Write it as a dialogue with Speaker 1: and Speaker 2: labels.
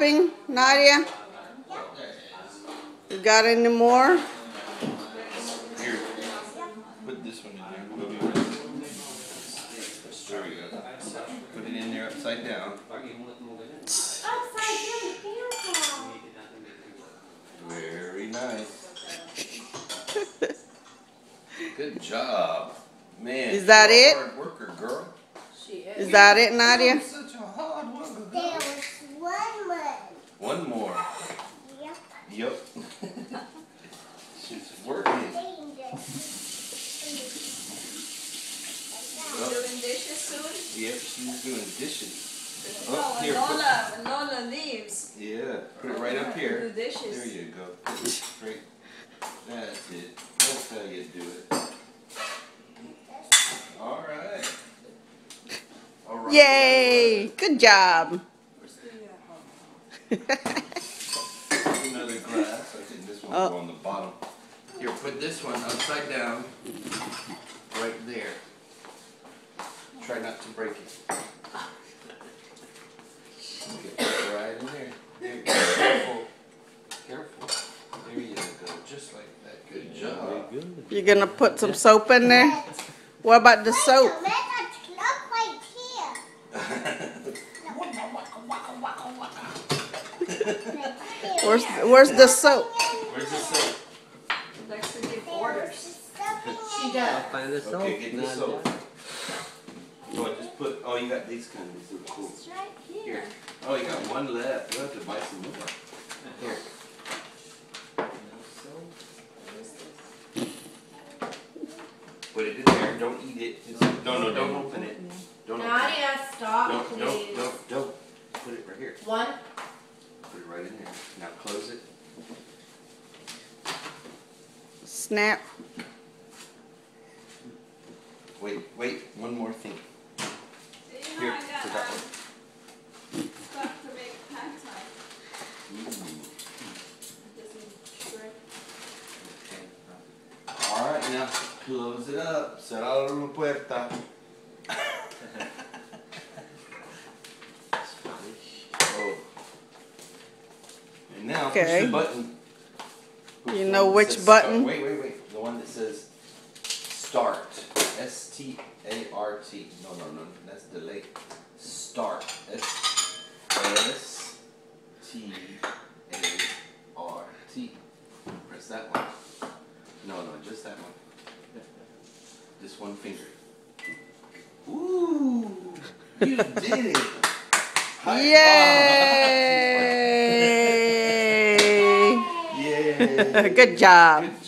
Speaker 1: shopping, Nadia? You got any more?
Speaker 2: Here, put this one in there. We'll be ready. There we go. Put it in there upside down. Very nice. Good job. Man.
Speaker 1: Is that
Speaker 2: you're
Speaker 1: it?
Speaker 2: Hard worker, girl.
Speaker 3: She is.
Speaker 1: Is that it, Nadia?
Speaker 2: You're such a hard worker.
Speaker 4: There was one more.
Speaker 2: One more.
Speaker 4: Yep.
Speaker 2: Yep. She's working.
Speaker 4: Doing this.
Speaker 3: Doing dishes soon?
Speaker 2: Yep, she's doing dishes.
Speaker 3: Oh,
Speaker 2: Oh,
Speaker 3: when
Speaker 2: here,
Speaker 3: Lola, when Lola leaves.
Speaker 2: yeah, put it right up oh, here.
Speaker 3: Do dishes.
Speaker 2: There you go. Put. That's it. That's how you do it. All right. All right.
Speaker 1: Yay! Good job.
Speaker 3: Where's the,
Speaker 2: Another glass. I think this one will
Speaker 1: Oh.
Speaker 2: go on the bottom. Here, put this one upside down. Right there. Try not to break it. Okay, right in there. There you go. Careful. Careful. There you go. Just like that. Good job.
Speaker 1: You're gonna put some soap in there? What about the soap?
Speaker 4: Wait a minute, look right here.
Speaker 1: Where's where's the soap?
Speaker 2: Where's the soap?
Speaker 4: She
Speaker 3: does.
Speaker 5: Find the soap.
Speaker 2: Okay, get the
Speaker 5: Not
Speaker 2: soap.
Speaker 5: that.
Speaker 2: So I just put, oh, you got these kind of, these are cool.
Speaker 3: It's right here.
Speaker 2: Here. Oh, you got one left. You'll have to buy some more. Here. Put it in there. Don't eat it. No, no, don't open it. Don't open it.
Speaker 6: Nadia, stop,
Speaker 2: Don't, don't, don't, don't. Put it right here.
Speaker 6: One.
Speaker 2: Put it right in there. Now close it.
Speaker 1: Snap.
Speaker 2: Wait, wait. One more thing.
Speaker 3: See how
Speaker 2: Here,
Speaker 3: I got
Speaker 2: put that
Speaker 3: um,
Speaker 2: one.
Speaker 3: stuff to make pad thai.
Speaker 2: Ooh.
Speaker 3: Doesn't shrink.
Speaker 2: All right, now close it up. Cerrar la puerta. oh. And now push
Speaker 1: Okay.
Speaker 2: the button. Push
Speaker 1: You know which button?
Speaker 2: Start. Wait, wait, wait. The one that says start. S T A R T. No, no, no. That's delay. Start. S S T A R T. Press that one. No, no, just that one. Just one finger. Ooh, you did it! High.
Speaker 1: Yay!
Speaker 2: Yay!
Speaker 1: Good job.
Speaker 2: Good job.